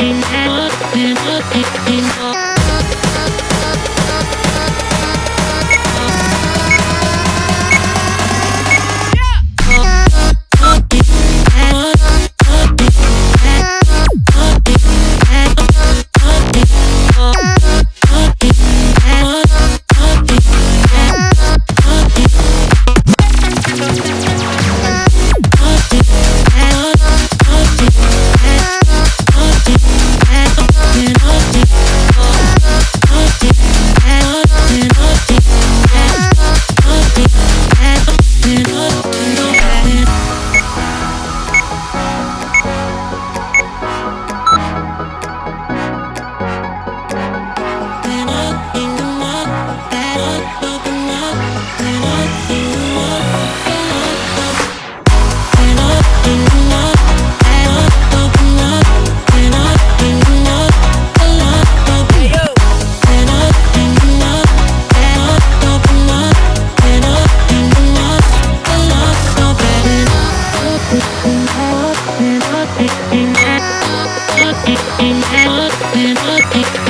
Thank you. Thank you.